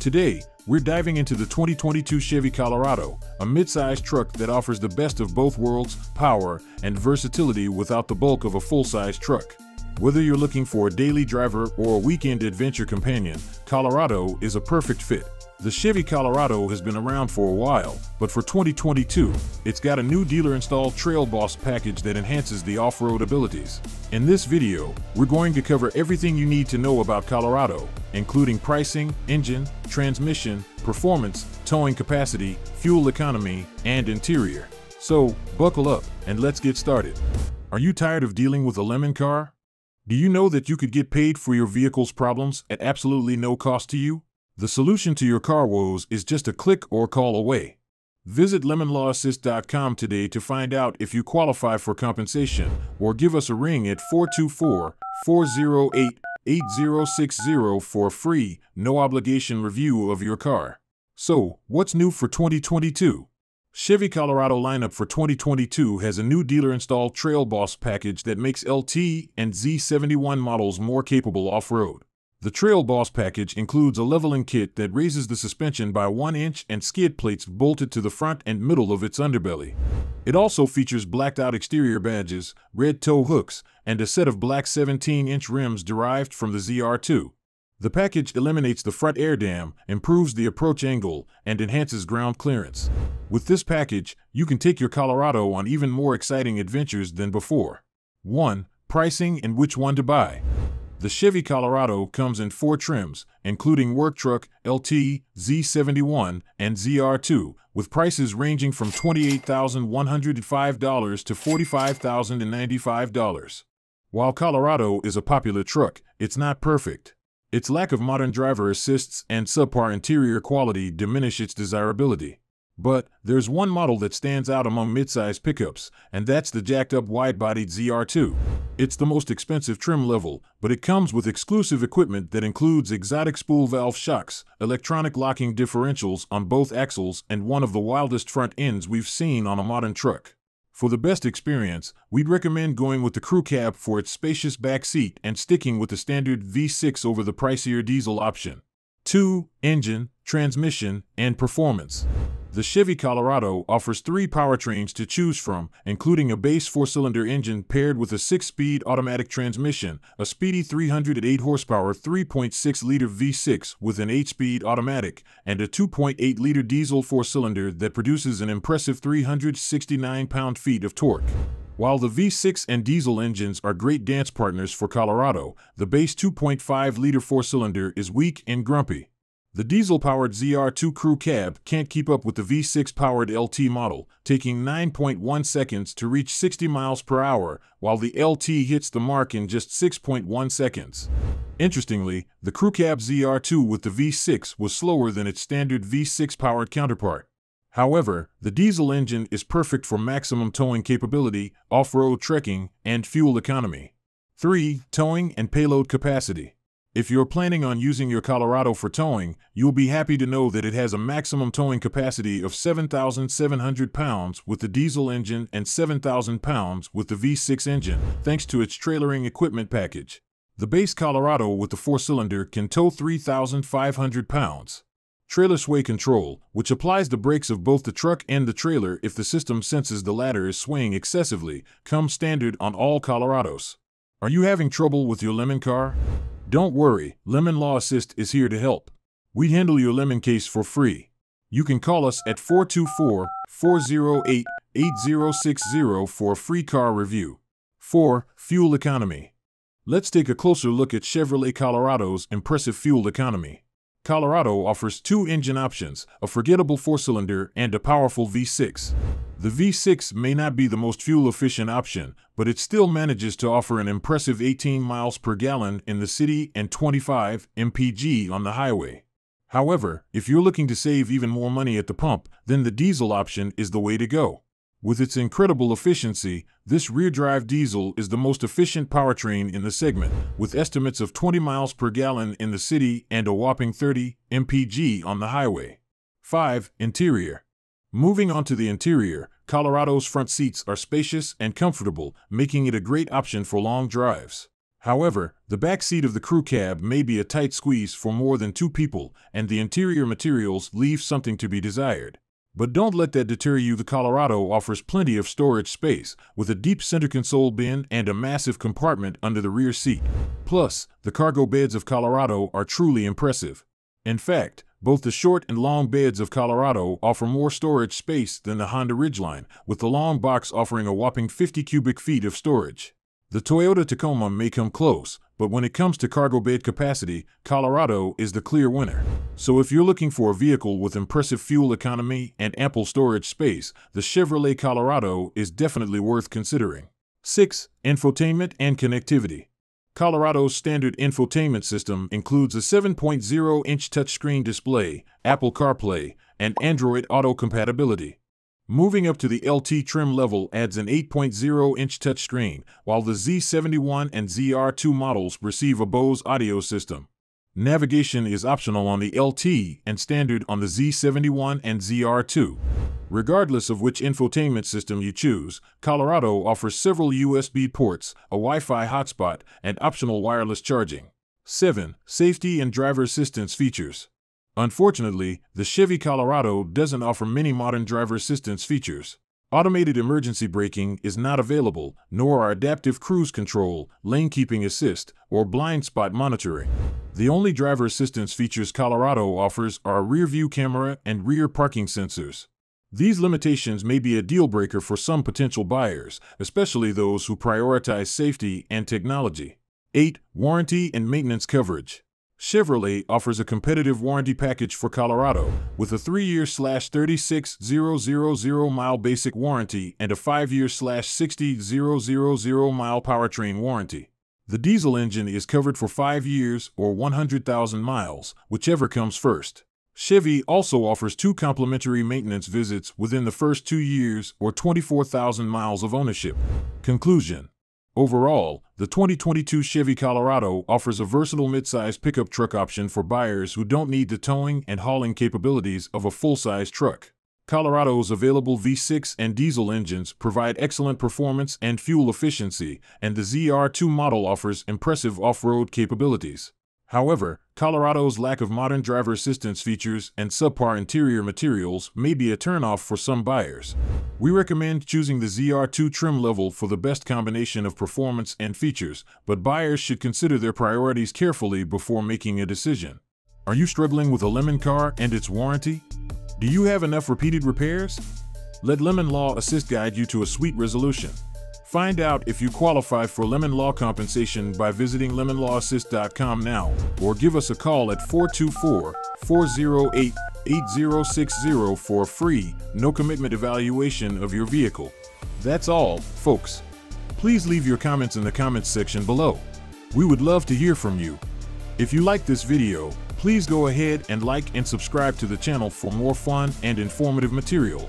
Today, we're diving into the 2022 Chevy Colorado, a midsize truck that offers the best of both worlds, power and versatility without the bulk of a full-size truck. Whether you're looking for a daily driver or a weekend adventure companion, Colorado is a perfect fit. The Chevy Colorado has been around for a while, but for 2022, it's got a new dealer-installed Trail Boss package that enhances the off-road abilities. In this video, we're going to cover everything you need to know about Colorado, including pricing, engine, transmission, performance, towing capacity, fuel economy, and interior. So, buckle up and let's get started. Are you tired of dealing with a lemon car? Do you know that you could get paid for your vehicle's problems at absolutely no cost to you? The solution to your car woes is just a click or call away. Visit lemonlawassist.com today to find out if you qualify for compensation or give us a ring at 424 408 8060 for a free, no obligation review of your car. So, what's new for 2022? Chevy Colorado lineup for 2022 has a new dealer installed Trail Boss package that makes LT and Z71 models more capable off road. The Trail Boss package includes a leveling kit that raises the suspension by 1 inch and skid plates bolted to the front and middle of its underbelly. It also features blacked out exterior badges, red tow hooks, and a set of black 17 inch rims derived from the ZR2. The package eliminates the front air dam, improves the approach angle, and enhances ground clearance. With this package, you can take your Colorado on even more exciting adventures than before. 1. Pricing and which one to buy. The Chevy Colorado comes in four trims, including Work Truck, LT, Z71, and ZR2, with prices ranging from $28,105 to $45,095. While Colorado is a popular truck, it's not perfect. Its lack of modern driver assists and subpar interior quality diminish its desirability. But there's one model that stands out among midsize pickups, and that's the jacked up wide bodied ZR2. It's the most expensive trim level, but it comes with exclusive equipment that includes exotic spool valve shocks, electronic locking differentials on both axles, and one of the wildest front ends we've seen on a modern truck. For the best experience, we'd recommend going with the crew cab for its spacious back seat and sticking with the standard V6 over the pricier diesel option. 2. Engine, transmission, and performance. The Chevy Colorado offers three powertrains to choose from, including a base four-cylinder engine paired with a six-speed automatic transmission, a speedy 308 horsepower 3.6-liter V6 with an eight-speed automatic, and a 2.8-liter diesel four-cylinder that produces an impressive 369 pound-feet of torque. While the V6 and diesel engines are great dance partners for Colorado, the base 2.5-liter four-cylinder is weak and grumpy. The diesel-powered ZR2 Crew Cab can't keep up with the V6-powered LT model, taking 9.1 seconds to reach 60 miles per hour, while the LT hits the mark in just 6.1 seconds. Interestingly, the Crew Cab ZR2 with the V6 was slower than its standard V6-powered counterpart. However, the diesel engine is perfect for maximum towing capability, off-road trekking, and fuel economy. 3. Towing and payload capacity. If you're planning on using your Colorado for towing, you'll be happy to know that it has a maximum towing capacity of 7,700 pounds with the diesel engine and 7,000 pounds with the V6 engine, thanks to its trailering equipment package. The base Colorado with the four-cylinder can tow 3,500 pounds. Trailer sway control, which applies the brakes of both the truck and the trailer if the system senses the latter is swaying excessively, comes standard on all Colorados. Are you having trouble with your lemon car? Don't worry, Lemon Law Assist is here to help. We handle your lemon case for free. You can call us at 424 408 8060 for a free car review. 4. Fuel economy. Let's take a closer look at Chevrolet Colorado's impressive fuel economy. Colorado offers two engine options, a forgettable four-cylinder and a powerful V6. The V6 may not be the most fuel-efficient option, but it still manages to offer an impressive 18 miles per gallon in the city and 25 mpg on the highway. However, if you're looking to save even more money at the pump, then the diesel option is the way to go. With its incredible efficiency, this rear-drive diesel is the most efficient powertrain in the segment, with estimates of 20 miles per gallon in the city and a whopping 30 mpg on the highway. 5. Interior Moving on to the interior, Colorado's front seats are spacious and comfortable, making it a great option for long drives. However, the back seat of the crew cab may be a tight squeeze for more than two people, and the interior materials leave something to be desired. But don't let that deter you. The Colorado offers plenty of storage space, with a deep center console bin and a massive compartment under the rear seat. Plus, the cargo beds of Colorado are truly impressive. In fact, both the short and long beds of Colorado offer more storage space than the Honda Ridgeline, with the long box offering a whopping 50 cubic feet of storage. The Toyota Tacoma may come close, but when it comes to cargo bed capacity, Colorado is the clear winner. So if you're looking for a vehicle with impressive fuel economy and ample storage space, the Chevrolet Colorado is definitely worth considering. 6. Infotainment and connectivity. Colorado's standard infotainment system includes a 7.0-inch touchscreen display, Apple CarPlay, and Android Auto compatibility. Moving up to the LT trim level adds an 8.0-inch touchscreen, while the Z71 and ZR2 models receive a Bose audio system. Navigation is optional on the LT and standard on the Z71 and ZR2. Regardless of which infotainment system you choose, Colorado offers several USB ports, a Wi-Fi hotspot, and optional wireless charging. 7. Safety and driver assistance features. Unfortunately, the Chevy Colorado doesn't offer many modern driver assistance features. Automated emergency braking is not available, nor are adaptive cruise control, lane keeping assist, or blind spot monitoring. The only driver assistance features Colorado offers are a rear view camera and rear parking sensors. These limitations may be a deal breaker for some potential buyers, especially those who prioritize safety and technology. 8. Warranty and maintenance coverage. Chevrolet offers a competitive warranty package for Colorado with a 3-year slash 36,000 mile basic warranty and a 5-year slash 60,000 mile powertrain warranty. The diesel engine is covered for 5 years or 100,000 miles, whichever comes first. Chevy also offers two complimentary maintenance visits within the first two years or 24,000 miles of ownership. Conclusion Overall, the 2022 Chevy Colorado offers a versatile midsize pickup truck option for buyers who don't need the towing and hauling capabilities of a full-size truck. Colorado's available V6 and diesel engines provide excellent performance and fuel efficiency, and the ZR2 model offers impressive off-road capabilities. However, Colorado's lack of modern driver assistance features and subpar interior materials may be a turnoff for some buyers. We recommend choosing the ZR2 trim level for the best combination of performance and features, but buyers should consider their priorities carefully before making a decision. Are you struggling with a Lemon car and its warranty? Do you have enough repeated repairs? Let Lemon Law Assist guide you to a sweet resolution. Find out if you qualify for Lemon Law compensation by visiting lemonlawassist.com now or give us a call at 424 408 8060 for a free, no commitment evaluation of your vehicle. That's all, folks. Please leave your comments in the comments section below. We would love to hear from you. If you like this video, please go ahead and like and subscribe to the channel for more fun and informative material.